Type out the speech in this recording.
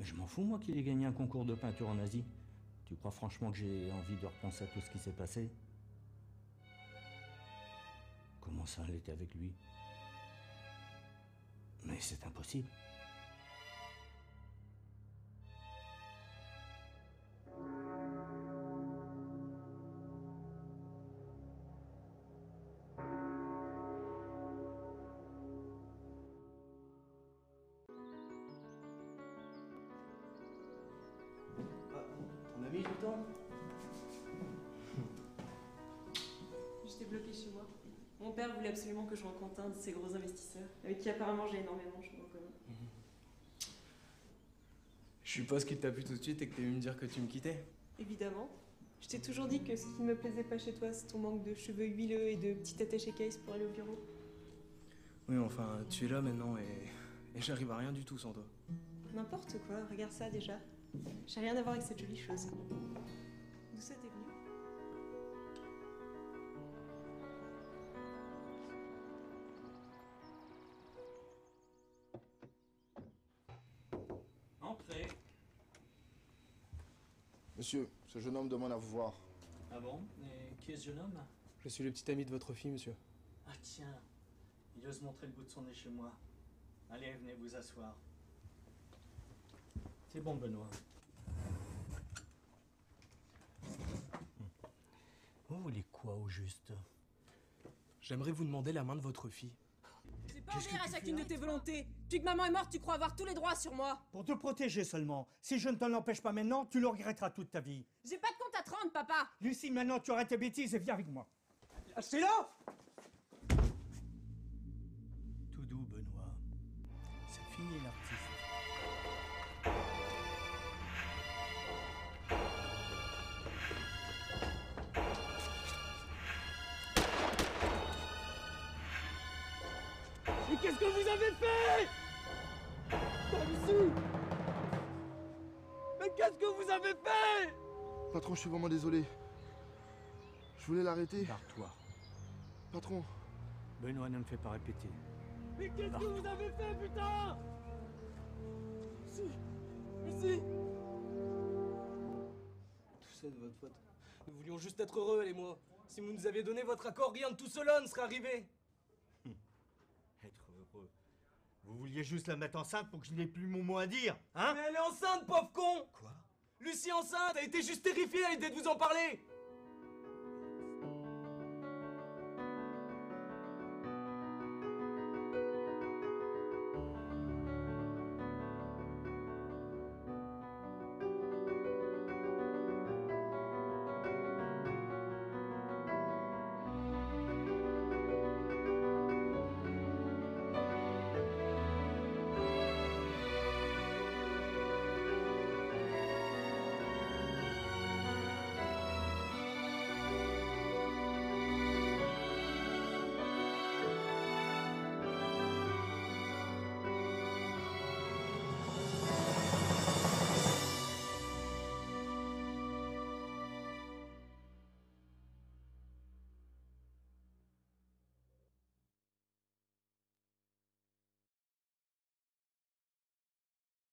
Mais je m'en fous, moi, qu'il ait gagné un concours de peinture en Asie. Tu crois franchement que j'ai envie de repenser à tout ce qui s'est passé? Comment ça, elle était avec lui? Mais c'est impossible. J'attends J'étais bloquée chez moi. Mon père voulait absolument que je rencontre un de ces gros investisseurs, avec qui apparemment j'ai énormément de choses en commun. Je suppose qu'il t'a plu tout de suite et que t'es venu me dire que tu me quittais. Évidemment. Je t'ai toujours dit que ce qui ne me plaisait pas chez toi, c'est ton manque de cheveux huileux et de petits attachés case pour aller au bureau. Oui, enfin, tu es là maintenant et, et j'arrive à rien du tout sans toi. N'importe quoi, regarde ça déjà. J'ai rien à voir avec cette jolie chose. D'où ça t'est venu Entrez. Monsieur, ce jeune homme demande à vous voir. Ah bon? Et qui est ce jeune homme? Je suis le petit ami de votre fille, monsieur. Ah tiens, il ose montrer le bout de son nez chez moi. Allez, venez vous asseoir. C'est bon, Benoît. Vous voulez quoi au juste? J'aimerais vous demander la main de votre fille. J'ai pas à chacune de tes volontés. Depuis que maman est morte, tu crois avoir tous les droits sur moi. Pour te protéger seulement. Si je ne t'en empêche pas maintenant, tu le regretteras toute ta vie. J'ai pas de compte à te rendre, papa. Lucie, maintenant tu arrêtes tes bêtises et viens avec moi. C'est là Tout doux, Benoît. C'est fini l'artiste. Qu'est-ce que vous avez fait Pas Lucie Mais qu'est-ce que vous avez fait Patron, je suis vraiment désolé. Je voulais l'arrêter. Pars-toi. Patron, Benoît ne me fait pas répéter. Mais qu'est-ce que vous avez fait, putain Lucie Lucie Tout ça de votre faute. Nous voulions juste être heureux, elle et moi. Si vous nous aviez donné votre accord, rien de tout cela ne serait arrivé. Vous vouliez juste la mettre enceinte pour que je n'ai plus mon mot à dire, hein? Mais elle est enceinte, pauvre con! Quoi? Lucie enceinte, elle était juste terrifiée à l'idée de vous en parler